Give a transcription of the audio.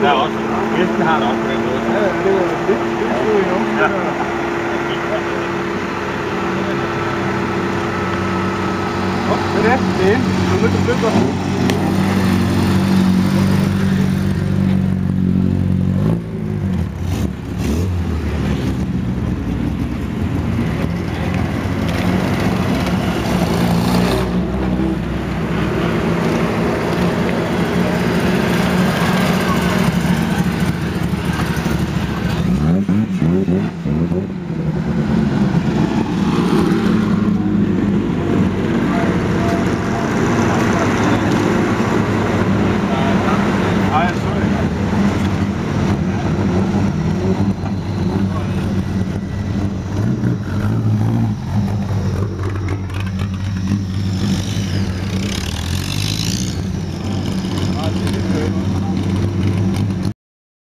Har det også på den måde. Ja, det var lidt, lidt skud endnu. Ja. Hop, det er det. Det er en. Uhum.